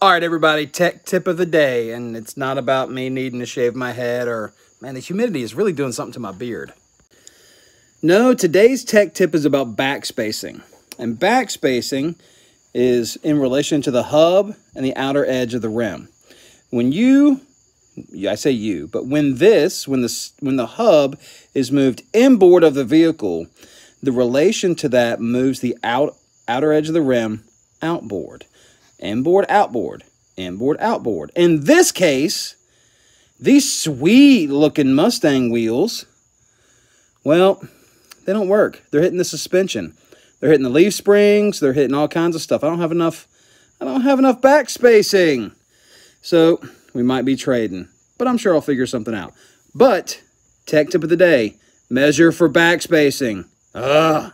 All right, everybody, tech tip of the day, and it's not about me needing to shave my head or, man, the humidity is really doing something to my beard. No, today's tech tip is about backspacing. And backspacing is in relation to the hub and the outer edge of the rim. When you, I say you, but when this, when the, when the hub is moved inboard of the vehicle, the relation to that moves the out, outer edge of the rim outboard. Inboard, outboard. Inboard, outboard. In this case, these sweet looking Mustang wheels, well, they don't work. They're hitting the suspension. They're hitting the leaf springs. They're hitting all kinds of stuff. I don't have enough, I don't have enough back spacing. So we might be trading, but I'm sure I'll figure something out. But tech tip of the day, measure for back spacing. Ugh.